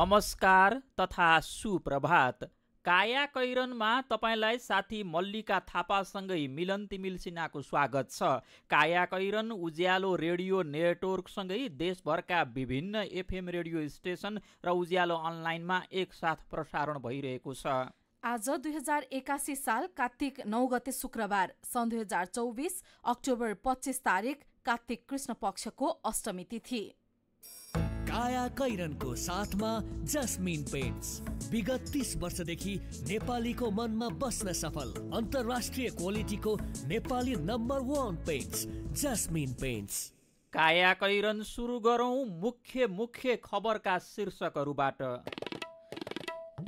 नमस्कार तथा सुप्रभात। काया कैरनमा तपाईँलाई साथी मल्लिका थापासँगै मिलन तिमिल सिन्हाको स्वागत छ। काया कैरन उज्यालो रेडियो नेटवर्कसँगै देशभरका विभिन्न एफएम रेडियो स्टेसन र उज्यालो अनलाइनमा एकसाथ प्रसारण भइरहेको छ। आज दुई हजार एकासी साल कार्तिक नौ गते शुक्रबार सन् दुई हजार चौबिस अक्टोबर पच्चिस तारिक कार्तिक कृष्ण पक्षको अष्टमी तिथि। काया कैरनको साथमा जस्मिन पेन्ट्स। विगत तीस वर्षदेखि नेपालीको मनमा बस्न सफल। अन्तर्राष्ट्रिय क्वालिटीको Nepali number one paints Jasmine paints. काया कैरन सुरु गरौँ मुख्य मुख्य खबरका शीर्षकहरूबाट।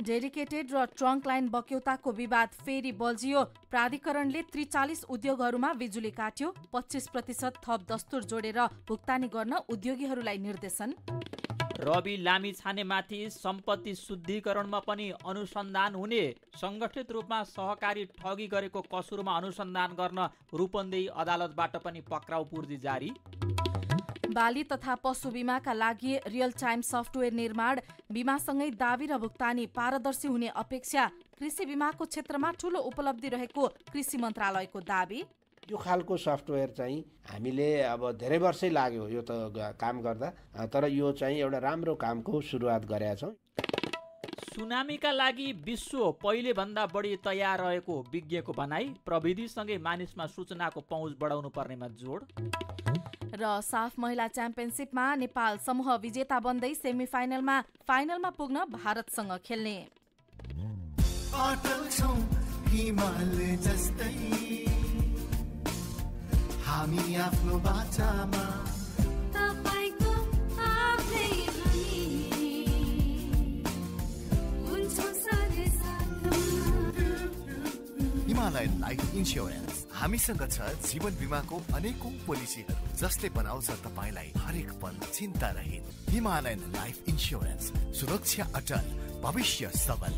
डेडिकेटेड र ट्रङ्क लाइन बक्यौताको विवाद फेरि बल्झियो। प्राधिकरणले त्रिचालिस उद्योगहरूमा बिजुली काट्यो। पच्चिस प्रतिशत थप दस्तुर जोडेर भुक्तानी गर्न उद्योगीहरूलाई निर्देशन। रवि लामी छानेमाथि सम्पत्ति शुद्धिकरणमा पनि अनुसन्धान हुने सङ्गठित रूपमा सहकारी ठगी गरेको कसुरमा अनुसन्धान गर्न रूपन्देही अदालतबाट पनि पक्राउ पूर्जी जारी। बाली तथा पशु बिमाका लागि रियल टाइम सफ्टवेयर निर्माण बिमासँगै दावी र भुक्तानी पारदर्शी हुने अपेक्षा कृषि बिमाको क्षेत्रमा ठूलो उपलब्धि रहेको कृषि मन्त्रालयको दावी। यो खालको सफ्टवेयर चाहिँ हामीले अब धेरै वर्षै लाग्यो यो त काम गर्दा तर यो चाहिँ एउटा राम्रो कामको सुरुवात गरेका छौँ। सुनामीका लागि विश्व पहिलेभन्दा बढी तयार रहेको विज्ञको भनाई प्रविधिसँगै मानिसमा सूचनाको पहुँच बढाउनु पर्नेमा जोड। र साफ महिला च्याम्पियनसिपमा नेपाल समूह विजेता बन्दै सेमिफाइनलमा फाइनलमा पुग्न भारतसँग खेल्ने। अटल छौँ हिमाल जस्तै। हामी आफ्नो बाटामा तपाईँको आफ्नै हामी हुन्छौँ सधैँ साथमा हिमालयन लाइफ इन्सुरेन्स हामीसँग छ जीवन बिमाको अनेकौं पोलिसीहरू जसले बनाउँछ तपाईँलाई हरेक पल चिन्ता रहित हिमालयन लाइफ इन्सुरेन्स सुरक्षा अटल भविष्य सबल।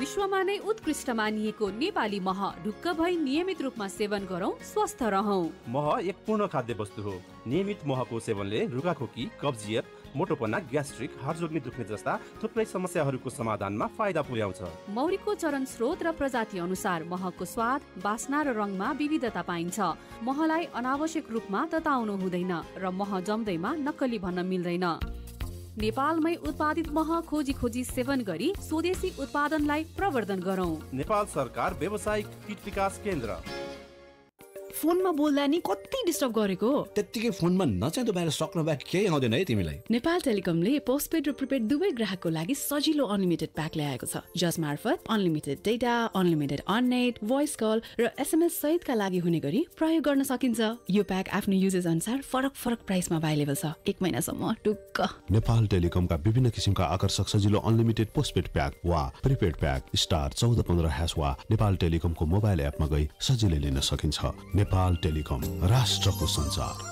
विश्वमा नै उत्कृष्ट मानिएको नेपाली मह ढुक्क भई नियमित रूपमा सेवन गरौँ स्वस्थ रहौँ। मह एक पूर्ण खाद्य वस्तु हो। नियमित महको सेवनले रुगाखोकी कब्जियत मोटोपना ग्यास्ट्रिक हाड जोड्ने दुख्ने जस्ता थुप्रै समस्याहरूको समाधानमा फाइदा पुर्याउँछ। मौरीको चरण स्रोत र प्रजाति अनुसार महको स्वाद बास्ना र रङमा विविधता पाइन्छ। महलाई अनावश्यक रूपमा तताउनु हुँदैन र मह जम्दैमा नक्कली भन्न मिल्दैन। नेपालमै उत्पादित मह खोजी खोजी सेवन गरी स्वदेशी उत्पादनलाई प्रवर्धन गरौँ। नेपाल सरकार व्यावसायिक कीट विकास केन्द्र। फोनमा बोल्दा नि कति डिस्टर्ब गरेको? त्यत्तिकै फोनमा नचाहिँदो बाहिर सक्नु बाहेक केही आउँदैन है तिमीलाई। नेपाल टेलिकमले पोस्टपेड र प्रिपेड दुवै ग्राहकको लागि सजिलो अनलिमिटेड प्याक ल्याएको छ जस मार्फत unlimited data unlimited on net voice call र एसएमएस सहितका लागि हुने गरी प्रयोग गर्न सकिन्छ। यो प्याक आफ्नो युजेस अनुसार फरक फरक प्राइसमा अभाइलेबल छ। एक महिनासम्म टुक्क। नेपाल टेलिकमका विभिन्न किसिमका आकर्षक सजिलो अनलिमिटेड पोस्टपेड प्याक वा प्रिपेड प्याक स्टार चौध पन्ध्र ह्यास वा नेपाल टेलिकमको मोबाइल एपमा गई सजिलै लिन सकिन्छ। नेपाल टेलिकम राष्ट्रको संचार।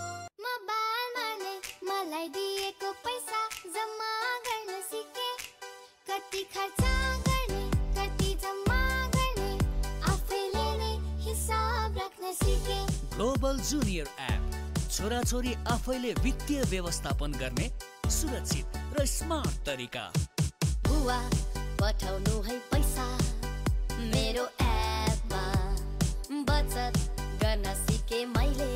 मोबाइलमाले मलाई दिएको पैसा जम्मा गर्न सिके। कति खर्च गर्ने कति जम्मा गर्ने आफैले नै हिसाब राख्न सिके। ग्लोबल जुनियर एप छोराछोरी आफैले वित्तीय व्यवस्थापन गर्ने सुरक्षित र स्मार्ट तरिका। बुवा पठाउनु है पैसा। मेरो सिके मैले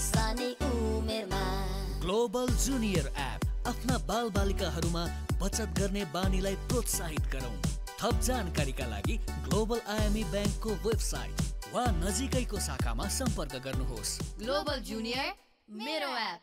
सानै उमेरमा। ग्लोबल जुनियर एप आफ्ना बाल बालिकाहरूमा बचत गर्ने बानीलाई प्रोत्साहित गरौँ। थप जानकारीका लागि ग्लोबल आइएमई ब्याङ्कको वेबसाइट वा नजिकैको शाखामा सम्पर्क गर्नुहोस्। ग्लोबल जुनियर मेरो एप।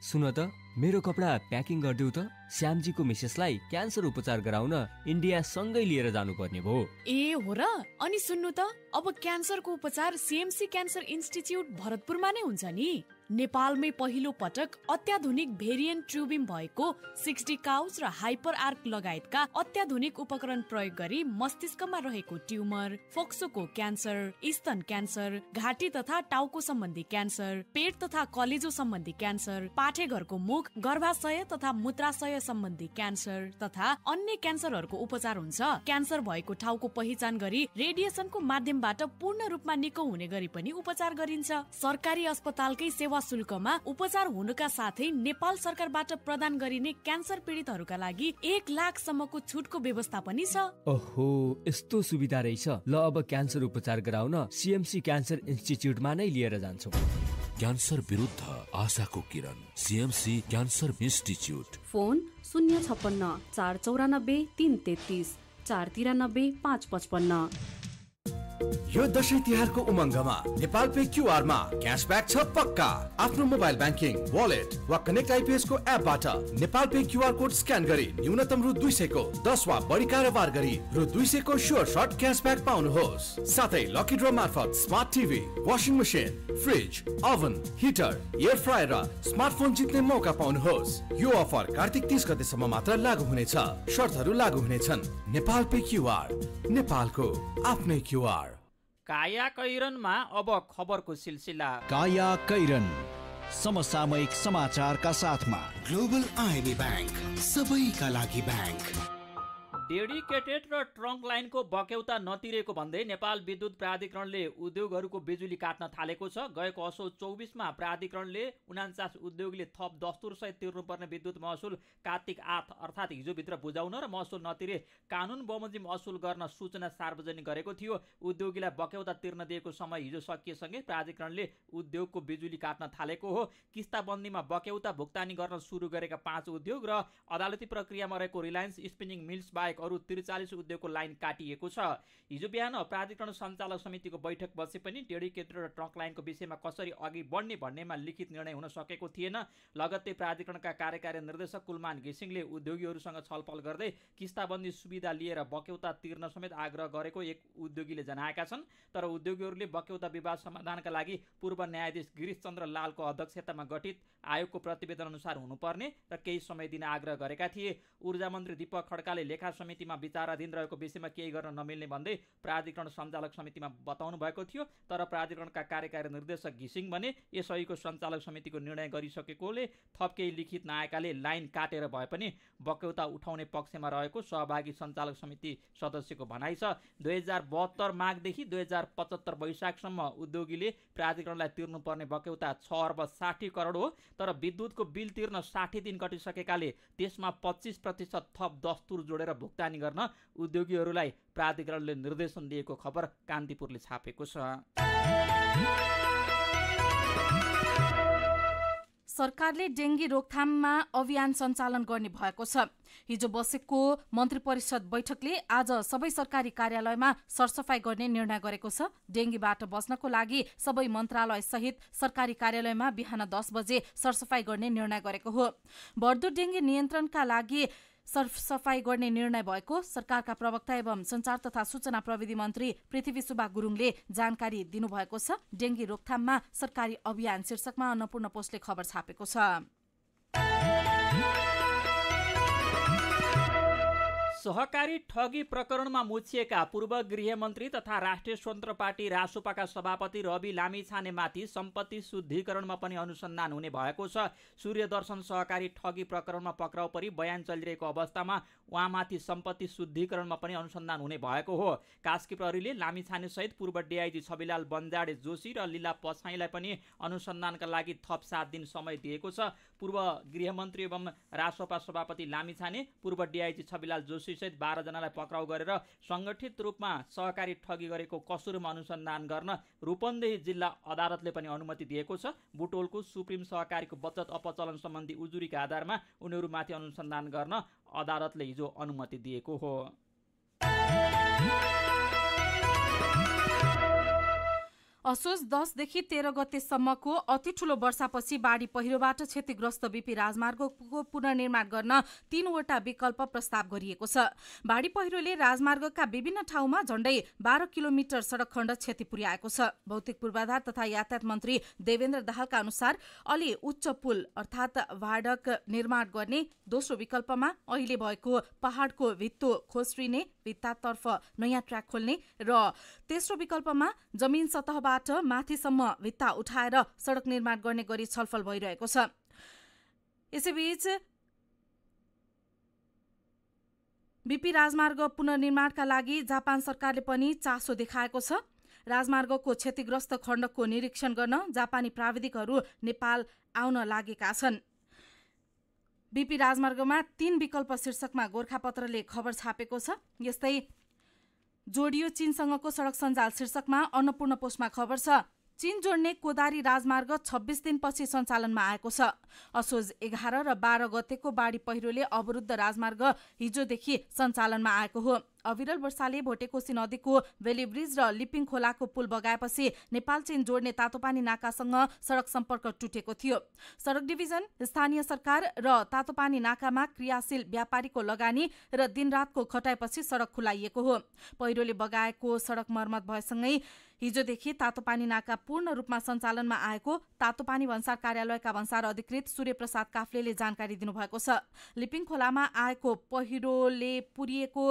सुन त मेरो कपडा प्याकिङ गरिदेऊ त। श्यामजीको मिसेसलाई क्यान्सर उपचार गराउन इन्डिया सँगै लिएर जानुपर्ने भयो। ए हो र? अनि सुन्नु त अब क्यान्सरको उपचार सिएमसी क्यान्सर इन्स्टिच्युट भरतपुरमा नै हुन्छ नि। नेपालमै पहिलो पटक अत्याधुनिक भेरिएन्ट ट्युबिम भएको सिक्सटी काउच र हाइपर आर्क लगायतका अत्याधुनिक उपकरण प्रयोग गरी मस्तिष्कमा रहेको ट्युमर फोक्सोको क्यान्सर स्तन क्यान्सर घाँटी तथा टाउको सम्बन्धी क्यान्सर पेट तथा कलेजो सम्बन्धी क्यान्सर पाठेघरको मुख गर्भाशय तथा मूत्राशय सम्बन्धी क्यान्सर तथा अन्य क्यान्सरहरूको उपचार हुन्छ। क्यान्सर भएको ठाउँको पहिचान गरी रेडिएसनको माध्यमबाट पूर्ण रूपमा निको हुने गरी पनि उपचार गरिन्छ। सरकारी अस्पतालकै सेवा शुल्कमा उपचार हुनुका साथै नेपाल सरकारबाट प्रदान गरिने क्यान्सर पीडितहरूका लागि एक लाखसम्मको छुटको व्यवस्था पनि छ। ओहो यस्तो सुविधा रहेछ। ल अब क्यान्सर उपचार गराउन सिएमसी क्यान्सर इन्स्टिच्युटमा नै लिएर जान्छौँ। क्यान्सर विरुद्ध आशाको किरण सिएमसी क्यान्सर इन्स्टिच्युट। फोन शून्य छप्पन्न चार चौरानब्बे तिन तेत्तिस चार तिरानब्बे पाँच पचपन्न। यो दसैँ तिहारको उमङ्गमा नेपाल पे क्युआरमा क्यासब्याक छ पक्का। आफ्नो मोबाइल ब्याङ्किङ वालेट वा कनेक्ट आइपिएस को एपबाट Nepal pay QR code scan गरी न्यूनतम रु दुई सयको दस वा बढी कारोबार गरी रु दुई सयको स्योर सर्ट क्यासब्याक पाउनुहोस्। साथै लकी ड्र मार्फत smart TV washing machine fridge oven heater air fryer र स्मार्टफोन जित्ने मौका पाउनुहोस्। यो अफर कार्तिक तिस गतेसम्म मात्र लागू हुनेछ। शर्तहरू लागू हुनेछन्। नेपाल पे क्युआर नेपालको आफ्नै क्युआर। काया कैरनमा अब खबरको सिलसिला। काया कैरन समसामयिक समाचारका साथमा। ग्लोबल आइबी ब्याङ्क सबैका लागि ब्याङ्क। डेडिकेटेड र ट्रङ्क लाइनको बक्यौता नतिरेको भन्दै नेपाल विद्युत प्राधिकरणले उद्योगहरूको बिजुली काट्न थालेको छ। गएको असो चौबिसमा प्राधिकरणले उनान्चास उद्योगले थप दस्तुरसहित तिर्नुपर्ने विद्युत महसुल कार्तिक आठ अर्थात् हिजोभित्र बुझाउन र महसुल नतिरे कानुन बमोजिम असुल गर्न सूचना सार्वजनिक गरेको थियो। उद्योगीलाई बक्यौता तिर्न दिएको समय हिजो सकिएसँगै प्राधिकरणले उद्योगको बिजुली काट्न थालेको हो। किस्ताबन्दीमा बक्यौता भुक्तानी गर्न सुरु गरेका पाँच उद्योग र अदालती प्रक्रियामा रहेको रिलायन्स स्पिनिङ मिल्स बाहेक अरू त्रिचालिस उद्योगको लाइन काटिएको छ। हिजो बिहान प्राधिकरण सञ्चालक समितिको बैठक बसे पनि डेडिकेटेड र ट्रक लाइनको विषयमा कसरी अघि बढ्ने भन्नेमा लिखित निर्णय हुन सकेको थिएन। लगत्तै प्राधिकरणका कार्यकारी निर्देशक कुलमान घिसिङले उद्योगीहरूसँग छलफल गर्दै किस्ताबन्दी सुविधा लिएर बक्यौता तिर्न समेत आग्रह गरेको एक उद्योगीले जनाएका छन्। तर उद्योगीहरूले बक्यौता विवाद समाधानका लागि पूर्व न्यायाधीश गिरिश चन्द्र लालको अध्यक्षतामा गठित आयोगको प्रतिवेदन अनुसार हुनुपर्ने र केही समय दिन आग्रह गरेका थिए। ऊर्जा मन्त्री दीपक खड्काले लेखा समितिमा विचाराधीन रहेको विषयमा केही गर्न नमिल्ने भन्दै प्राधिकरण सञ्चालक समितिमा बताउनु भएको थियो। तर प्राधिकरणका कार्यकारी निर्देशक घिसिङ भने यसअघिको सञ्चालक समितिको निर्णय गरिसकेकोले थप केही लिखित नआएकाले लाइन काटेर भए पनि बक्यौता उठाउने पक्षमा रहेको सहभागी सञ्चालक समिति सदस्यको भनाइ छ। दुई हजार बहत्तर माघदेखि दुई हजार पचहत्तर वैशाखसम्म उद्योगीले प्राधिकरणलाई तिर्नुपर्ने बक्यौता छ अर्ब साठी करोड हो। तर विद्युतको बिल तिर्न साठी दिन कटिसकेकाले त्यसमा पच्चिस प्रतिशत थप दस्तुर जोडेर भुक्तानी गर्न उद्योगीहरूलाई प्राधिकरणले निर्देशन दिएको खबर कान्तिपुरले छापेको छ। सरकारले डेङ्गी रोकथाममा अभियान सञ्चालन गर्ने भएको छ। हिजो बसेको मन्त्री परिषद बैठकले आज सबै सरकारी कार्यालयमा सरसफाई गर्ने निर्णय गरेको छ। डेङ्गीबाट बच्नको लागि सबै मन्त्रालय सहित सरकारी कार्यालयमा बिहान दस बजे सरसफाई गर्ने निर्णय गरेको हो। बढ्दो डेङ्गी नियन्त्रणका लागि सरसफाई गर्ने निर्णय भएको सरकारका प्रवक्ता एवं संचार तथा सूचना प्रविधि मन्त्री पृथ्वी सुब्बा गुरुङले जानकारी दिनुभएको छ। डेङ्गी रोकथाममा सरकारी अभियान शीर्षकमा अन्नपूर्ण पोस्टले खबर छापेको छ। सहकारी ठगी प्रकरणमा मुछिएका पूर्व गृहमन्त्री तथा राष्ट्रिय स्वतन्त्र पार्टी रासोपाका सभापति रवि लामिछानेमाथि सम्पत्ति शुद्धिकरणमा पनि अनुसन्धान हुने भएको छ। सूर्यदर्शन सहकारी ठगी प्रकरणमा पक्राउ परि बयान चलिरहेको अवस्थामा उहाँमाथि सम्पत्ति शुद्धिकरणमा पनि अनुसन्धान हुने भएको हो। कास्की प्रहरीले लामिछानेसहित पूर्व डिआइजी छविलाल बन्जाडे जोशी र लीला पछाईलाई पनि अनुसन्धानका लागि थप सात दिन समय दिएको छ। पूर्व गृहमन्त्री एवं रासोपा सभापति लामिछाने पूर्व डिआइजी छविलाल जोशी सहित बाह्रजनालाई पक्राउ गरेर सङ्गठित रूपमा सहकारी ठगी गरेको कसुरमा अनुसन्धान गर्न रूपन्देही जिल्ला अदालतले पनि अनुमति दिएको छ। बुटोलको सुप्रिम सहकारीको बचत अपचलन सम्बन्धी उजुरीका आधारमा उनीहरूमाथि अनुसन्धान गर्न अदालतले हिजो अनुमति दिएको हो। असोज दसदेखि तेह्र गतेसम्मको अति ठूलो वर्षापछि बाढी पहिरोबाट क्षतिग्रस्त बीपी राजमार्गको पुनर्निर्माण गर्न तीनवटा विकल्प प्रस्ताव गरिएको छ। बाढी पहिरोले राजमार्गका विभिन्न ठाउँमा झण्डै बाह्र किलोमिटर सड़क खण्ड क्षति पुर्याएको छ। भौतिक पूर्वाधार तथा यातायात मन्त्री देवेन्द्र दाहालका अनुसार अलि उच्च पुल अर्थात भाडक निर्माण गर्ने दोस्रो विकल्पमा अहिले भएको पहाड़को भित्तो खोस्रिने भित्तातर्फ नयाँ ट्र्याक खोल्ने र तेस्रो विकल्पमा जमिन सतहबाट माथिसम्म भित्ता उठाएर सड़क निर्माण गर्ने गरी छलफल भइरहेको छ। यसैबीच बिपी राजमार्ग पुनर्निर्माणका लागि जापान सरकारले पनि चासो देखाएको छ। राजमार्गको क्षतिग्रस्त खण्डको निरीक्षण गर्न जापानी प्राविधिकहरू नेपाल आउन लागेका छन्। बिपी राजमार्गमा तीन विकल्प शीर्षकमा गोर्खापत्रले खबर छापेको छ। यस्तै जोडियो चीनसँगको सडक सञ्जाल शीर्षकमा अन्नपूर्ण पोस्टमा खबर छ चीन जोड्ने कोदारी राजमार्ग छब्बिस दिनपछि सञ्चालनमा आएको छ। असोज एघार र बाह्र गतेको बाढी पहिरोले अवरुद्ध राजमार्ग हिजोदेखि सञ्चालनमा आएको हो। अविरल वर्षाले भोटेकोसी नदीको भेली ब्रिज र लिपिङ खोलाको पुल बगाएपछि नेपाल चीन जोड्ने तातोपानी नाकासँग सडक सम्पर्क टुटेको थियो। सडक डिभिजन स्थानीय सरकार र तातोपानी नाकामा क्रियाशील व्यापारीको लगानी र दिनरातको खटाएपछि सडक खुलाइएको हो। पहिरोले बगाएको सडक मर्मत भएसँगै हिजोदेखि तातोपानी नाका पूर्ण रूपमा सञ्चालनमा आएको तातोपानी भन्सार कार्यालयका भन्सार अधिकृत सूर्य प्रसाद काफ्लेले जानकारी दिनुभएको छ। लिपिङ खोलामा आएको पहिरोले पुरिएको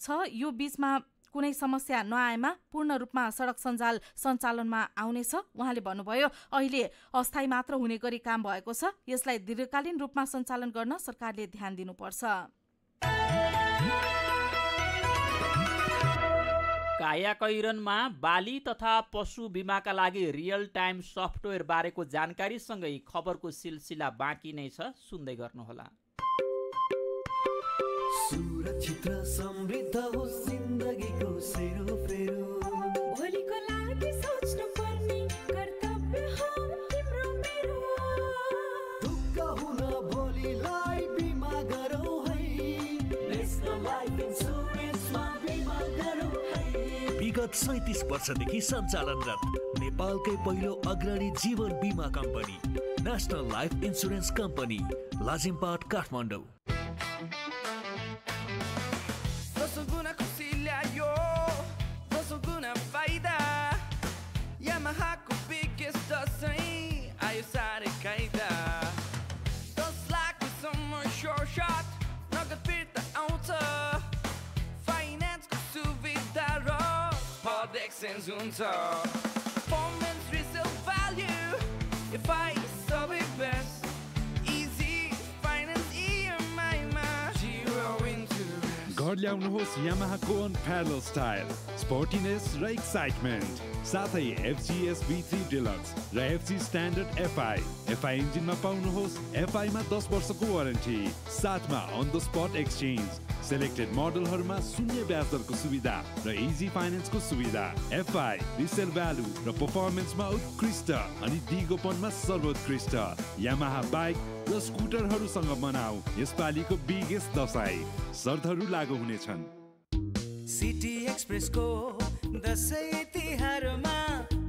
छ यो बीचमा कुनै समस्या नआएमा पूर्ण रूपमा सडक सञ्जाल सञ्चालनमा आउनेछ। उहाँले भन्नुभयो अहिले अस्थायी मात्र हुने गरी काम भएको छ। यसलाई दीर्घकालीन रूपमा सञ्चालन गर्न सरकारले ध्यान दिनुपर्छ। कायाकैरनमा बाली तथा पशु बिमाका लागि रियल टाइम सफ्टवेयर बारेको जानकारीसँगै खबरको सिलसिला बाँकी नै छ। सुन्दै गर्नुहोला। सुरक्षित र समृद्ध होस् जिन्दगीको सेरोफेरो। भोलिको लागि सोच्नु पर्ने कर्तव्य हो तिम्रो मेरो। ढुक्क हुन भोलिलाई बिमा गरौँ है। नेसनल लाइफ इन्सुरेन्समा बिमा गरौँ है। विगत सैतिस वर्षदेखि सञ्चालनरत नेपालकै पहिलो अग्रणी जीवन बिमा company national life insurance company Lazimpat Kathmandu. हुन्छ पर्फर्मेन्स रिसेल भ्याल्यु एफआई सबै बेस्ट इजी फाइनेन्स इएमआईमा जिरो इन्टरेस्ट घर ल्याउनुहोस् यामाहाको स्टाइल स्पोर्टिनेस र एक्साइटमेन्ट साथै एफजिएस बी थ्री डिलक्स र एफजी स्ट्यान्डर्ड एफआई एफआई इन्जिनमा पाउनुहोस् एफआईमा दस वर्षको वारेन्टी साथमा on the spot exchange selected मोडलहरूमा शून्य ब्याज दरको सुविधा र इजी फाइनेन्सको सुविधा एफआई रिसेल भ्यालु र पर्फर्मेन्समा उत्कृष्ट अनि दिगोपनमा सर्वोत्कृष्ट यामाहा बाइक र स्कुटरहरूसँग मनाऊ यसपालिको बिगेस्ट दसैँ। शर्तहरू लागू हुनेछन्। सिटी एक्सप्रेसको दसैँ तिहारमा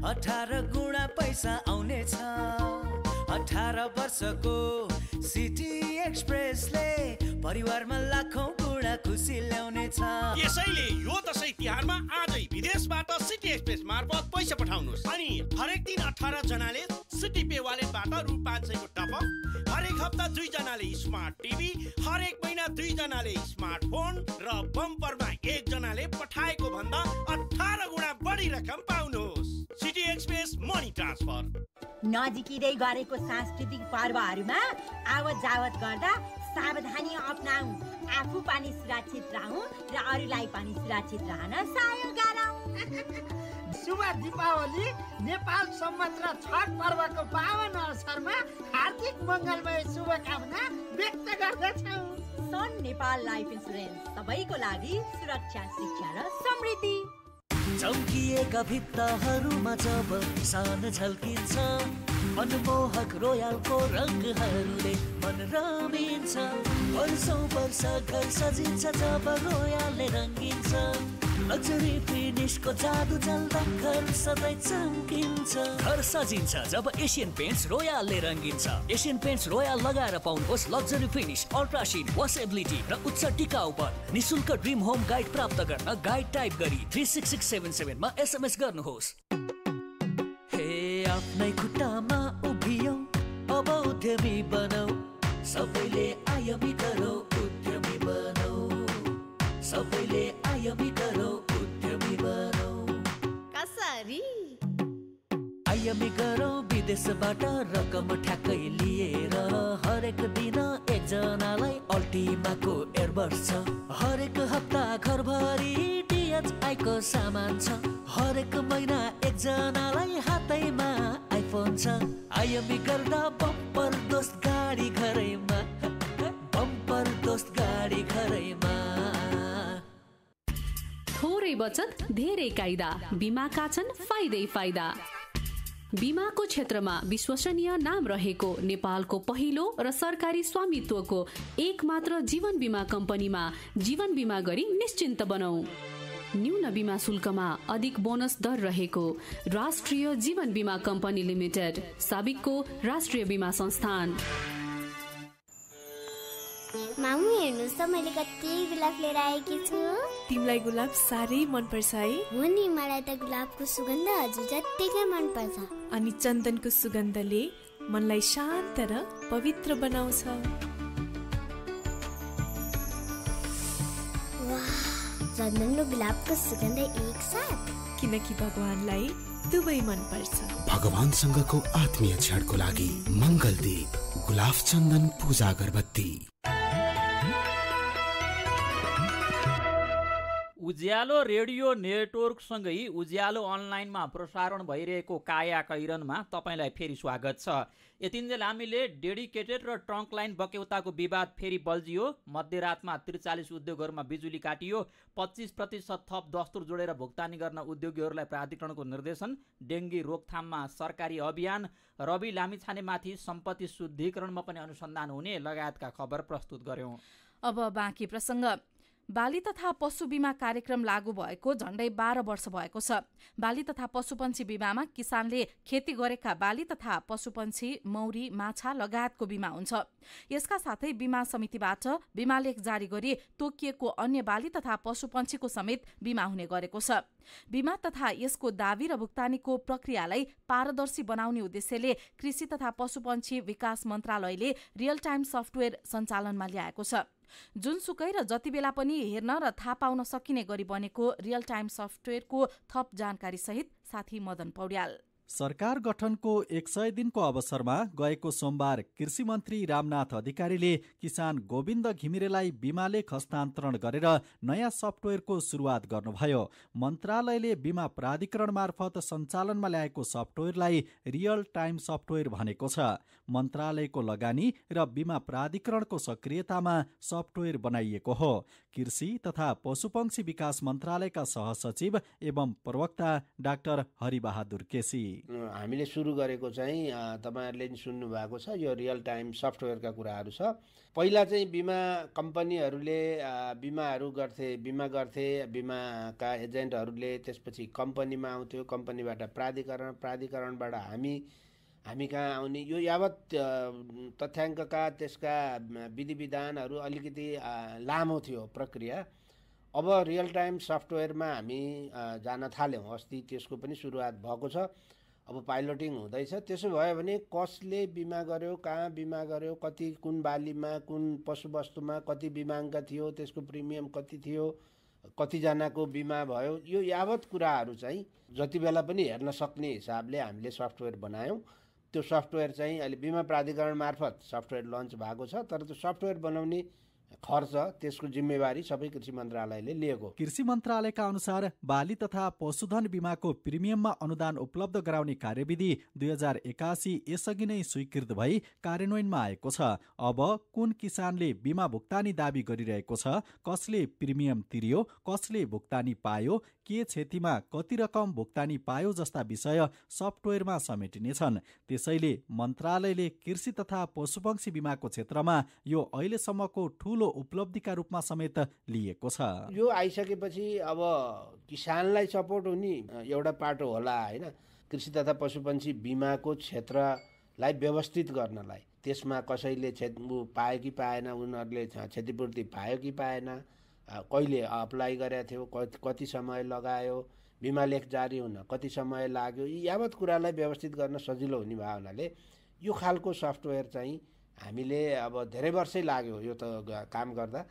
अठार गुणा पैसा आउनेछ। अठार वर्षको सिटी एक्सप्रेसले परिवारमा खुसी ल्याउनेछ यसैले यो दसैँ तिहारमा आजै विदेशबाट सिटी एक्सप्रेस मार्फत पैसा पठाउनुहोस्। अनि हरेक दिन अठार जनाले सिटी पे वालेटबाट रु पाँच सयको टपअप हरेक हप्ता दुईजनाले स्मार्ट टिभी हरेक महिना दुईजनाले स्मार्टफोन र बम्परमा एकजनाले पठाएको भन्दा अठार गुणा बढी रकम पाउनुहोस्। City express money transfer. नजिकिँदै गरेको सांस्कृतिक पर्वहरूमा आवत जावत गर्दा सावधानी अप्नाऊ आफू पनि सुरक्षित रहँ र अरूलाई पनि सुरक्षित रहन सहयोग गरौँ। शुभ दीपावली नेपाल र छठ पर्वको पावन अवसरमा हार्दिक मङ्गलमय शुभकामना व्यक्त गर्दछौँ। सन नेपाल लाइफ इन्सुरेन्स सबैको लागि सुरक्षा शिक्षा र समृद्धि। चम्किएका भित्ताहरूमा जब सान झल्किन्छ मनमोहक रोयलको रङहरूले मन रमिन्छ। वर्षौँ वर्ष घर सजिन्छ जब रोयलले रङ्गिन्छ। लग्जरी फिनिसको जादु चल्दा घर सधैँ चम्किन्छ। घर सजिन्छ जब एसियन पेन्ट्स रोयलले रङ्गिन्छ। एसियन पेन्ट्स रोयल लगाएर पाउनुहोस् लग्जरी फिनिस अल्ट्रासिन वासेबिलिटी र उच्च टिकाउपन निशुल्क ड्रिम होम गाइड प्राप्त गर्न गाइड टाइप गरी थ्री सिक्स सिक्स सेभेन सेभेनमा एसएमएस गर्नुहोस्। हे आफ्नै खुट्टामा उभियौ अब उद्यमी बनौ। सबैले आयमी आयमी गरौ विदेशबाट रकम ठ्याक्कै लिएर हरेक दिन एकजनालाई अल्टिमाको एयरबड छ। हरेक हप्ता घरभरि डिएचआईको सामान छ। हरेक महिना एकजनालाई हातैमा आइफोन छ। आइएमई गर्दा बम्पर दोस्त गाडी घरैमा बम्पर दोस्त गाडी घरैमा। थोरै बचत धेरै कायदा बिमाका छन् फाइदै फाइदा। बिमाको क्षेत्रमा विश्वसनीय नाम रहेको नेपालको पहिलो र सरकारी स्वामित्वको एक मात्र जीवन बिमा कम्पनीमा जीवन बिमा गरी निश्चिन्त बनाऊ न्यून बिमा शुल्कमा अधिक बोनस दर रहेको राष्ट्रिय जीवन बिमा कम्पनी लिमिटेड साबिकको राष्ट्रिय बिमा संस्थान। मामु हेर्नुहोस् त मैले कति गुलाब लिएर आएकी छु। तिमीलाई गुलाब साह्रै मनपर्छ है। हो नि मलाई त गुलाबको सुगन्ध हजुर जत्तिकै मनपर्छ। अनि चन्दनको सुगन्धले मनलाई शान्त र पवित्र बनाउँछ। वाह चन्दन र गुलाबको सुगन्ध एकसाथ किनकि भगवानलाई दुवै मनपर्छ। भगवानसँगको आत्मीय क्षणको लागि मङ्गलदीप गुलाब चन्दन पूजा अगरबत्ती। उज्यालो रेडियो नेटवर्कसँगै उज्यालो अनलाइनमा प्रसारण भइरहेको काया कैरनमा तपाईँलाई फेरि स्वागत छ। यतिन्जेल हामीले डेडिकेटेड र ट्रङ्क लाइन बक्यौताको विवाद फेरि बल्झियो। मध्यरातमा त्रिचालिस उद्योगहरूमा बिजुली काटियो। पच्चिस प्रतिशत थप दस्तुर जोडेर भुक्तानी गर्न उद्योगीहरूलाई प्राधिकरणको निर्देशन। डेङ्गी रोकथाममा सरकारी अभियान। रवि लामिछानेमाथि सम्पत्ति शुद्धिकरणमा पनि अनुसन्धान हुने लगायतका खबर प्रस्तुत गर्यौँ। अब बाँकी प्रसङ्ग। बाली तथा पशु बिमा कार्यक्रम लागू भएको झण्डै बाह्र वर्ष भएको छ। बाली तथा पशुपन्छी बिमामा किसानले खेती गरेका बाली तथा पशुपन्छी मौरी माछा लगायतको बिमा हुन्छ। यसका साथै बिमा समितिबाट बिमा लेख जारी गरी तोकिएको अन्य बाली तथा पशुपन्छीको समेत बिमा हुने गरेको छ। बिमा तथा यसको दावी र भुक्तानीको प्रक्रियालाई पारदर्शी बनाउने उद्देश्यले कृषि तथा पशुपन्छी विकास मन्त्रालयले रियल टाइम सफ्टवेयर सञ्चालनमा ल्याएको छ। जुनसुकै र जति बेला पनि हेर्न र थाहा पाउन सकिने गरी बनेको रियल टाइम सफ्टवेयरको थप जानकारी सहित साथी मदन पौड्याल। सरकार गठनको एक सय दिनको अवसरमा गएको सोमबार कृषि मन्त्री रामनाथ अधिकारीले किसान गोविन्द घिमिरेलाई बिमा लेख हस्तान्तरण गरेर नयाँ सफ्टवेयरको सुरुवात गर्नुभयो। मन्त्रालयले बिमा प्राधिकरण मार्फत सञ्चालनमा ल्याएको सफ्टवेयरलाई रियल टाइम सफ्टवेयर भनेको छ। मन्त्रालयको लगानी र बिमा प्राधिकरणको सक्रियतामा सफ्टवेयर बनाइएको हो। कृषि तथा पशुपक्षी विकास मन्त्रालयका सहसचिव एवं प्रवक्ता डाक्टर हरिबहादुर केसी। हामीले सुरु गरेको चाहिँ तपाईँहरूले नि सुन्नु भएको छ यो रियल टाइम सफ्टवेयरका कुराहरू छ। पहिला चाहिँ बिमा कम्पनीहरूले बिमाहरू गर्थे बिमा गर्थे बिमाका एजेन्टहरूले त्यसपछि कम्पनीमा आउँथ्यो कम्पनीबाट प्राधिकरण प्राधिकरणबाट हामी हामी कहाँ आउने यो यावत तथ्याङ्कका त्यसका विधि विधानहरू अलिकति लामो थियो प्रक्रिया। अब रियल टाइम सफ्टवेयरमा हामी जान थाल्यौँ। अस्ति त्यसको पनि सुरुवात भएको छ। अब पाइलटिङ हुँदैछ। त्यसो भयो भने कसले बिमा गर्यो कहाँ बिमा गर्यो कति कुन बालीमा कुन पशुवस्तुमा कति बिमाङ्क थियो त्यसको प्रिमियम कति थियो कतिजनाको बिमा भयो यो यावत कुराहरू चाहिँ जति बेला पनि हेर्न सक्ने हिसाबले हामीले सफ्टवेयर बनायौँ। त्यो सफ्टवेयर चाहिँ अहिले बिमा प्राधिकरण मार्फत सफ्टवेयर लन्च भएको छ तर त्यो सफ्टवेयर बनाउने खर्च त्यसको जिम्मेवारी सबै कृषि मन्त्रालयले लिएको। कृषि मन्त्रालयका अनुसार बाली तथा पशुधन बिमाको प्रिमियममा अनुदान उपलब्ध गराउने कार्यविधि दुई हजार एकासी यसअघि नै स्वीकृत भई कार्यान्वयनमा आएको छ। अब कुन किसानले बिमा भुक्तानी दावी गरिरहेको छ कसले प्रिमियम तिरियो कसले भुक्तानी पायो के क्षतिमा कति रकम भुक्तानी पायो जस्ता विषय सफ्टवेयरमा समेटिनेछन्। त्यसैले मन्त्रालयले कृषि तथा पशुपक्षी बिमाको क्षेत्रमा यो अहिलेसम्मको ठूलो उपलब्धिका रूपमा समेत लिएको छ। यो आइसकेपछि अब किसानलाई सपोर्ट हुने एउटा पाटो होला होइन? कृषि तथा पशुपन्छी बिमाको क्षेत्रलाई व्यवस्थित गर्नलाई। त्यसमा कसैले क्षत ऊ पायो कि पाएन उनीहरूले क्ष- क्षतिपूर्ति पायो कि पाएन कहिले अप्लाई गरेको थियो कति समय लगायो बिमा लेख जारी हुन कति समय लाग्यो यी यावत कुरालाई व्यवस्थित गर्न सजिलो हुने भयो हुनाले यो खालको सफ्टवेयर चाहिँ हामीले अब धेरै वर्षै लाग्यो यो त काम गर्दा।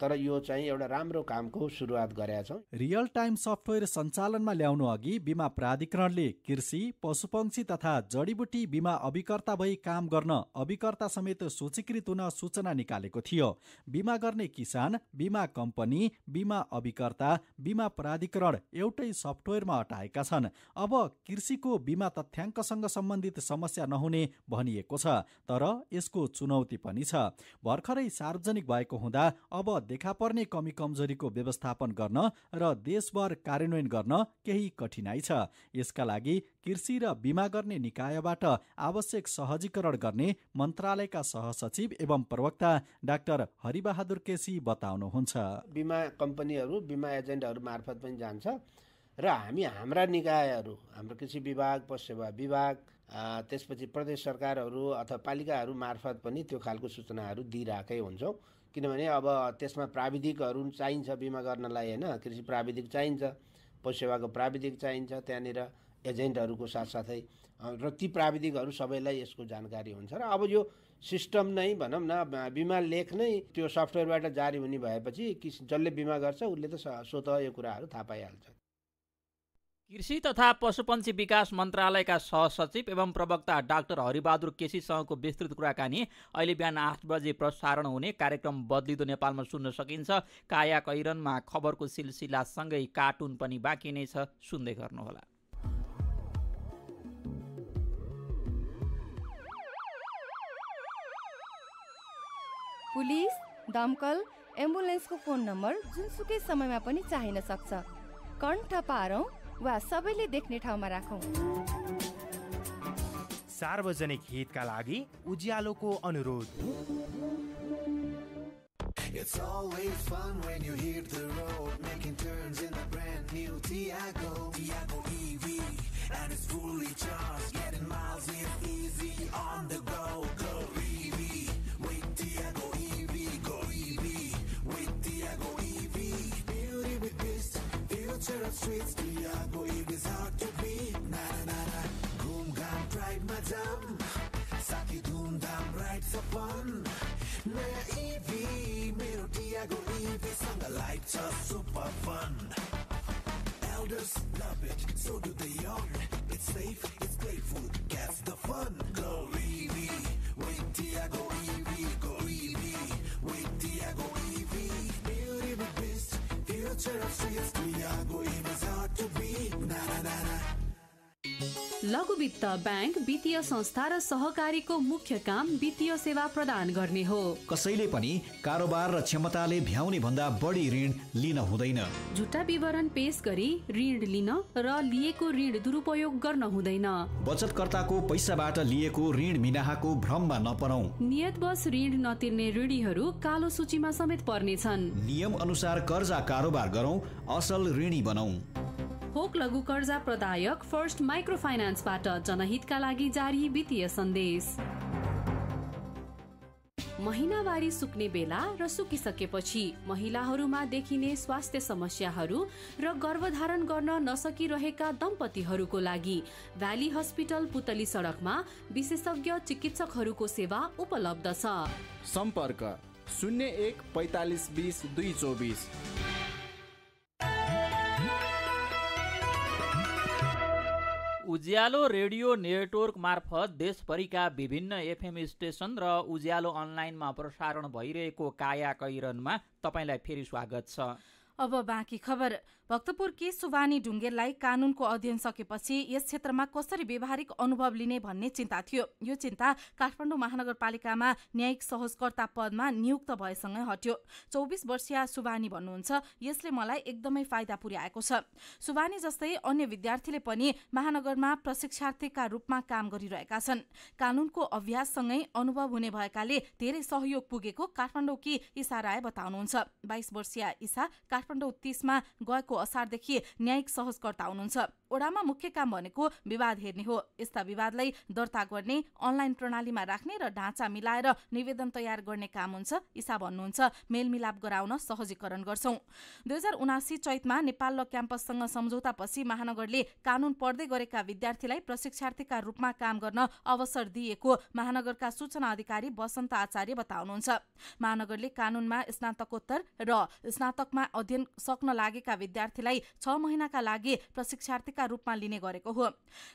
तर यो चाहिँ एउटा राम्रो कामको सुरुवात गरेका छौँ। रियल टाइम सफ्टवेयर सञ्चालनमा ल्याउनु अघि बिमा प्राधिकरणले कृषि पशुपक्षी तथा जडीबुटी बिमा अभिकर्ता भई काम गर्न अभिकर्ता समेत सूचीकृत हुन सूचना निकालेको थियो। बिमा गर्ने किसान बिमा कम्पनी बिमा अभिकर्ता बिमा प्राधिकरण एउटै सफ्टवेयरमा अटाएका छन्। अब कृषिको बिमा तथ्याङ्कसँग सम्बन्धित समस्या नहुने भनिएको छ तर यसको चुनौती पनि छ। भर्खरै सार्वजनिक भएको हुँदा देखा पर्ने कमी कमजोरीको व्यवस्थापन गर्न र देशभर कार्यान्वयन गर्न केही कठिनाई छ। यसका लागि कृषि र बिमा गर्ने निकायबाट आवश्यक सहजीकरण गर्ने मन्त्रालयका सहसचिव एवं प्रवक्ता डाक्टर हरिबहादुर केसी बताउनुहुन्छ। बिमा कम्पनीहरू बिमा एजेन्टहरू मार्फत पनि जान्छ र हामी हाम्रा निकायहरू हाम्रो कृषि विभाग पशु विभाग त्यसपछि प्रदेश सरकारहरू अथवा पालिकाहरू मार्फत पनि त्यो खालको सूचनाहरू दिइरहेकै हुन्छौँ। किनभने अब त्यसमा प्राविधिकहरू चाहिन्छ बिमा गर्नलाई होइन कृषि प्राविधिक चाहिन्छ पशु सेवाको प्राविधिक चाहिन्छ त्यहाँनिर एजेन्टहरूको साथसाथै र ती प्राविधिकहरू सबैलाई यसको जानकारी हुन्छ। र अब यो सिस्टम नै भनौँ न बिमा लेख नै त्यो सफ्टवेयरबाट जारी हुने भएपछि किस जसले बिमा गर्छ उसले त स्वतः यो कुराहरू थाहा पाइहाल्छ। कृषि तथा पशुपन्छी विकास मन्त्रालयका सहसचिव एवं प्रवक्ता डाक्टर हरिबहादुर केसीसँगको विस्तृत कुराकानी। अहिले बिहान आठ बजे प्रसारण हुने कार्यक्रम बदलिदो नेपालमा सुन्न सकिन्छ। काया कैरनमा खबरको सिलसिलासँगै कार्टुन पनि बाँकी नै छ। सुन्दै गर्नुहोला। पुलिस दमकल एम्बुलेन्सको फोन नम्बर जुनसुकै समयमा पनि चाहिन सक्छ। कण्ठ पारौँ वा सबैले देख्ने ठाउँमा राखौँ सार्वजनिक हितका लागि उज्यालोको अनुरोध It's always fun when you hit the road, making turns in the brand new Tiago. Tiago EV, and it's fully charged, getting miles is easy on the go. Go EV, with Tiago EV, go EV, with Tiago EV. Beauty with beast, future of streets, लघु वित्त bank वित्तीय संस्था र सहकारीको मुख्य काम वित्तीय सेवा प्रदान गर्ने हो। कसैले पनि कारोबार र क्षमताले भ्याउने भन्दा बढी ऋण लिन हुँदैन। झुट्टा विवरण पेश गरी ऋण लिन र लिएको ऋण दुरुपयोग गर्न हुँदैन। बचतकर्ताको पैसाबाट लिएको ऋण मिनाहाको भ्रममा नपरौँ। नियतवश ऋण नतिर्ने ऋणीहरू कालो सूचीमा समेत पर्नेछन् नियम अनुसार कर्जा कारोबार गरौँ असल ऋणी बनौँ। फोक लघु कर्जा प्रदायक फर्स्ट माइक्रो फाइनान्सबाट जनहितका लागि जारी वित्तीय सन्देश। महिनावारी सुक्ने बेला र सुकिसकेपछि महिलाहरूमा देखिने स्वास्थ्य समस्याहरू र गर्भधारण गर्न नसकिरहेका दम्पतिहरूको लागि भ्याली हस्पिटल पुतली सडकमा विशेषज्ञ चिकित्सकहरूको सेवा उपलब्ध छ। सम्पर्क शून्य एक पैँतालिस बिस दुई चौबिस। उज्यालो रेडियो नेटवर्क मार्फत देशभरिका विभिन्न एफएम स्टेसन र उज्यालो अनलाइनमा प्रसारण भइरहेको काया कैरनमा तपाईँलाई फेरि स्वागत छ। अब बाँकी खबर। भक्तपुरकी सुवानी ढुङ्गेललाई कानूनको अध्ययन सकेपछि यस क्षेत्रमा कसरी व्यवहारिक अनुभव लिने भन्ने चिन्ता थियो। यो चिन्ता काठमाडौँ महानगरपालिकामा न्यायिक सहजकर्ता पदमा नियुक्त भएसँगै हट्यो। चौबिस वर्षीय सुवानी भन्नुहुन्छ यसले मलाई एकदमै फाइदा पुर्याएको छ। सुवानी जस्तै अन्य विद्यार्थीले पनि महानगरमा प्रशिक्षार्थीका रूपमा काम गरिरहेका छन्। कानूनको अभ्याससँगै अनुभव हुने भएकाले धेरै सहयोग पुगेको काठमाडौँकी इसा राय बताउनुहुन्छ। बाइस वर्षीय इसा काठमाडौँ तीसमा गएको असारदेखि न्यायिक सहजकर्ता हुनुहुन्छ। ओडामा मुख्य काम भनेको विवाद हेर्ने हो। यस्ता विवादलाई दर्ता गर्ने अनलाइन प्रणालीमा राख्ने र ढाँचा मिलाएर निवेदन तयार गर्ने काम हुन्छ इसा भन्नुहुन्छ। मेलमिलाप गराउन सहजीकरण गर्छौं। दुई हजार उनासी चैतमा नेपाल ल क्याम्पससँग सम्झौतापछि महानगरले कानून पढ्दै गरेका विद्यार्थीलाई प्रशिक्षार्थीका रूपमा काम गर्न अवसर दिएको महानगरका सूचना अधिकारी वसन्त आचार्य बताउनुहुन्छ। महानगरले कानूनमा स्नातकोत्तर र स्नातकमा अध्ययन सक्न लागेका विद्यार्थीलाई छ महिनाका लागि प्रशिक्षार्थीका रूपमा लिने गरेको हो।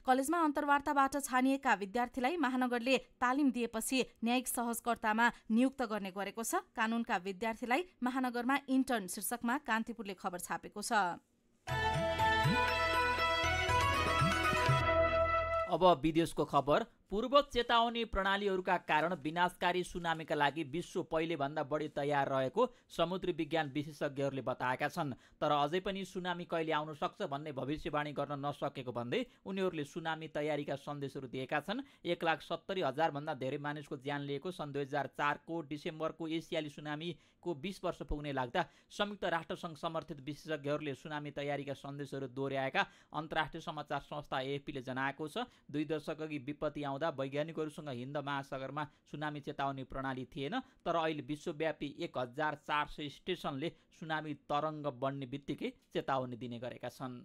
कलेजमा अन्तर्वार्ताबाट छानिएका विद्यार्थीलाई महानगरले तालिम दिएपछि न्यायिक सहजकर्तामा नियुक्त गर्ने गरेको छ। कानूनका विद्यार्थीलाई महानगरमा इन्टर्न शीर्षकमा कान्तिपुरले खबर छापेको छ। अब विदेशको खबर। पूर्व चेतावनी प्रणालीहरूका कारण विनाशकारी सुनामीका लागि विश्व पहिलेभन्दा बढी तयार रहेको समुद्री विज्ञान विशेषज्ञहरूले बताएका छन्। तर अझै पनि सुनामी कहिले आउन सक्छ भन्ने भविष्यवाणी गर्न नसकेको भन्दै उनीहरूले सुनामी तयारीका सन्देशहरू दिएका छन्। एक लाख सत्तरी हजारभन्दा धेरै मानिसको ज्यान लिएको सन् दुई हजार चारको डिसेम्बरको एसियाली सुनामीको बिस वर्ष पुग्ने लाग्दा संयुक्त राष्ट्रसङ्घ समर्थित विशेषज्ञहरूले सुनामी तयारीका सन्देशहरू दोहोऱ्याएका अन्तर्राष्ट्रिय समाचार संस्था एएपीले जनाएको छ। दुई दशक अघि विपत्ति आउँदा वैज्ञानिकहरूसँग हिन्द महासागरमा सुनामी चेतावनी प्रणाली थिएन तर अहिले विश्वव्यापी एक हजार चार सय स्टेसनले सुनामी तरङ्ग बढ्ने बित्तिकै चेतावनी दिने गरेका छन्।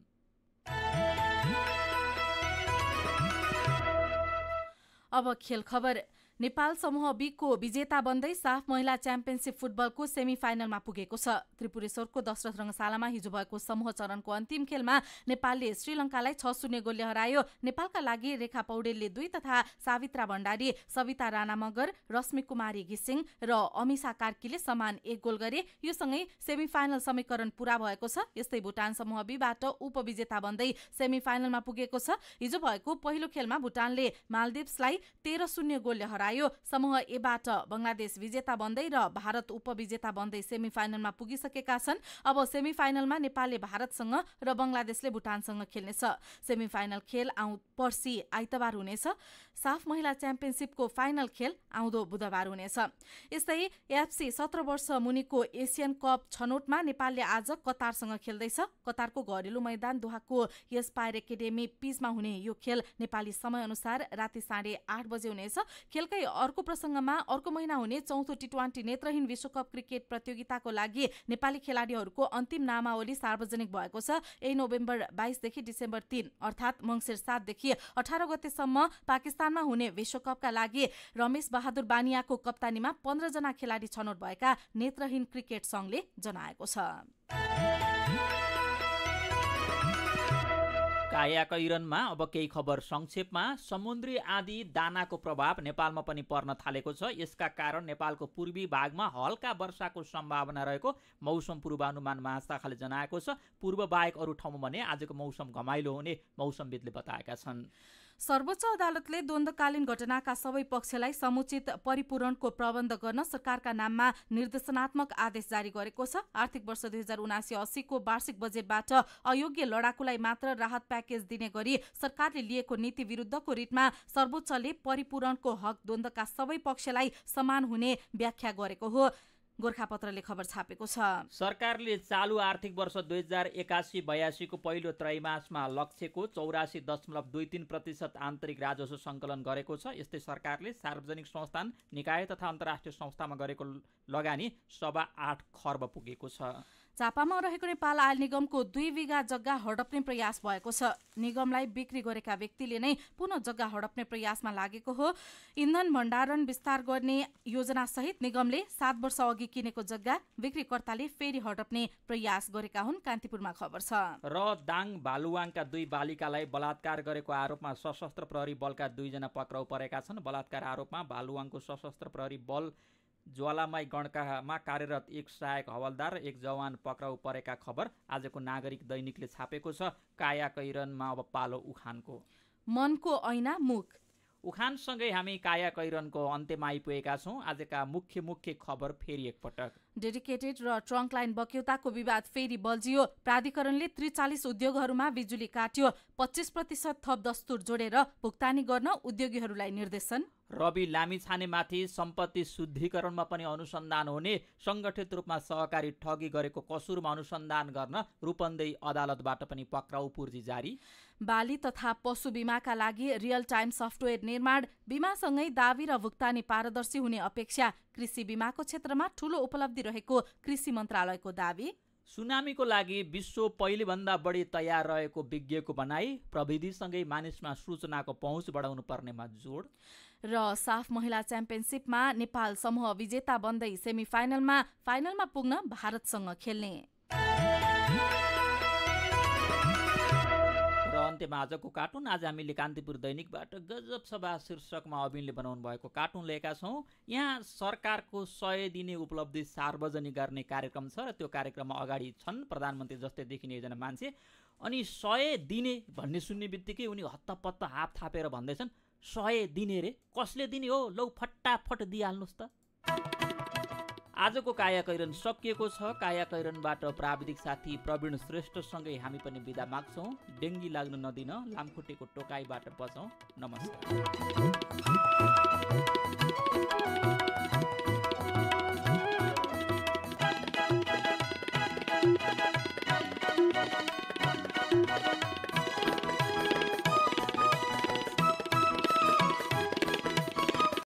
अब खेल खबर नेपाल समूह बीको विजेता बन्दै साफ महिला च्याम्पियनसिप फुटबलको सेमी फाइनलमा पुगेको छ। त्रिपुरेश्वरको दशरथ रङ्गशालामा हिजो भएको समूह चरणको अन्तिम खेलमा नेपालले श्रीलङ्कालाई छ शून्य गोलले हरायो। नेपालका लागि रेखा पौडेलले दुई तथा सावित्रा भण्डारी सविता राणा मगर रश्मि कुमारी घिसिङ र अमिषा कार्कीले समान एक गोल गरे। यो सँगै सेमी फाइनल समीकरण पूरा भएको छ। यस्तै भुटान समूह बीबाट उपविजेता बन्दै सेमी फाइनलमा पुगेको छ। हिजो भएको पहिलो खेलमा भुटानले मालदिप्सलाई तेह्र शून्य गोलले हरायो। हरायो समूह एबाट बंगलादेश विजेता बन्दै र भारत उपविजेता बन्दै सेमी फाइनलमा पुगिसकेका छन्। अब सेमी फाइनलमा नेपालले भारतसँग र बंगलादेशले भुटानसँग खेल्नेछ। सेमी फाइनल खेल आउ पर्सि आइतबार हुनेछ। साफ महिला च्याम्पियनसिपको फाइनल खेल आउँदो बुधबार हुनेछ। यस्तै एफसी सत्र वर्ष मुनिको एसियन कप छनौटमा नेपालले आज कतारसँग खेल्दैछ। कतारको घरेलु मैदान दोहाको यस एकाडेमी पिचमा हुने यो खेल नेपाली समय अनुसार राति साढे आठ बजे हुनेछ। खेलकै अर्को प्रसङ्गमा अर्को महिना हुने चौथो टी ट्वेन्टी नेत्रहीन विश्वकप क्रिकेट प्रतियोगिताको लागि नेपाली खेलाडीहरूको अन्तिम नामावली सार्वजनिक भएको छ। यही नोभेम्बर बाइसदेखि डिसेम्बर तीन अर्थात् मङ्सिर सातदेखि अठार गतेसम्म पाकिस्तानमा हुने विश्वकपका लागि रमेश बहादुर बानियाको कप्तानीमा पन्ध्रजना खेलाडी छनौट भएका नेत्रहीन क्रिकेट सङ्घले जनाएको छ। काया कैरनमा अब केही खबर संक्षेपमा समुद्री आदि दानाको प्रभाव नेपालमा पनि पर्न थालेको छ। यसका कारण नेपालको पूर्वी भागमा हल्का वर्षाको सम्भावना रहेको मौसम पूर्वानुमान महाशाखाले जनाएको छ। पूर्व बाहेक अरू ठाउँमा भने आजको मौसम घमाइलो हुने मौसमविदले बताएका छन्। सर्वोच्च अदालतले द्वन्द्वकालीन घटनाका सबै पक्षलाई समुचित परिपूरणको प्रबन्ध गर्न सरकारका नाममा निर्देशनात्मक आदेश जारी गरेको छ। आर्थिक वर्ष दुई हजार उनासी अस्सीको वार्षिक बजेटबाट अयोग्य लडाकुलाई मात्र राहत प्याकेज दिने गरी सरकारले लिएको नीति विरुद्धको रिटमा सर्वोच्चले परिपूरणको हक द्वन्द्वका सबै पक्षलाई समान हुने व्याख्या गरेको हो। गोर्खापत्रले खबर छापेको छ। सरकारले चालु आर्थिक वर्ष दुई हजार एकासी बयासीको पहिलो त्रैमासमा लक्ष्यको चौरासी दशमलव दुई तिन प्रतिशत आन्तरिक राजस्व सङ्कलन गरेको छ। यस्तै सरकारले सार्वजनिक संस्थान निकाय तथा अन्तर्राष्ट्रिय संस्थामा गरेको लगानी सभा आठ खर्ब पुगेको छ। झापामा रहेको नेपाल आयल निगमको दुई बिघा जग्गा हडप्ने प्रयास भएको छ। निगमलाई बिक्री गरेका व्यक्तिले नै पुनः जग्गा हडप्ने प्रयासमा लागेको हो। इन्धन भण्डारण विस्तार गर्ने योजना सहित निगमले सात वर्ष अघि किनेको जग्गा बिक्रीकर्ताले फेरि हडप्ने प्रयास गरेका हुन् कान्तिपुरमा खबर छ। र दाङ भालुवाङका दुई बालिकालाई बलात्कार गरेको आरोपमा सशस्त्र प्रहरी बलका दुईजना पक्राउ परेका छन्। बलात्कार आरोपमा भालुवाङको सशस्त्र प्रहरी बल ज्वालामाई गणकामा कार्यरत एक सहायक हवलदार र एक जवान पक्राउ परेका खबर आजको नागरिक दैनिकले छापेको छ। काया कैरनमा अब पालो उखानको। मनको ऐना मुख। उखानसँगै हामी काया कैरनको अन्त्यमा आइपुगेका छौँ। आजका मुख्य मुख्य खबर फेरि एकपटक। डेडिकेटेड र ट्रङ्क लाइन बक्यौताको विवाद फेरि बल्झियो। प्राधिकरणले त्रिचालिस उद्योगहरूमा बिजुली काट्यो। पच्चिस प्रतिशत थप दस्तुर जोडेर भुक्तानी गर्न उद्योगीहरूलाई निर्देशन। रवि लामिछानेमाथि सम्पत्ति शुद्धिकरणमा पनि अनुसन्धान हुने सङ्गठित रूपमा सहकारी ठगी गरेको कसुरमा अनुसन्धान गर्न रूपन्देही अदालतबाट पनि पक्राउ पूर्जी जारी। बाली तथा पशु बिमाका लागि रियल टाइम सफ्टवेयर निर्माण बिमासँगै दावी र भुक्तानी पारदर्शी हुने अपेक्षा कृषि बिमाको क्षेत्रमा ठूलो उपलब्धि रहेको कृषि मन्त्रालयको दावी। सुनामीको लागि विश्व पहिलेभन्दा बढी तयार रहेको विज्ञको भनाई प्रविधिसँगै मानिसमा सूचनाको पहुँच बढाउनु पर्नेमा जोड। र साफ महिला च्याम्पियनसिपमा नेपाल समूह विजेता बन्दै सेमी फाइनलमा फाइनलमा पुग्न भारतसँग खेल्ने। र अन्त्यमा आजको कार्टुन आज हामीले कान्तिपुर दैनिकबाट गजब सभा शीर्षकमा अविनले बनाउनु भएको कार्टुन लिएका छौँ। यहाँ सरकारको सय दिने उपलब्धि सार्वजनिक गर्ने कार्यक्रम छ र त्यो कार्यक्रममा अगाडि छन् प्रधानमन्त्री जस्तै देखिने एकजना मान्छे। अनि सय दिने भन्ने सुन्ने बित्तिकै उनी हत्तपत्त हात थापेर भन्दैछन्। सय दिने रे। कसले दिने हो? लौ फटाफट दिइहाल्नुहोस् त। आजको काया कैरन सकिएको छ। काया कैरनबाट प्राविधिक साथी प्रवीण श्रेष्ठसँगै हामी पनि बिदा माग्छौँ। डेङ्गी लाग्न नदिन लामखुट्टेको टोकाइबाट बचौँ। नमस्कार।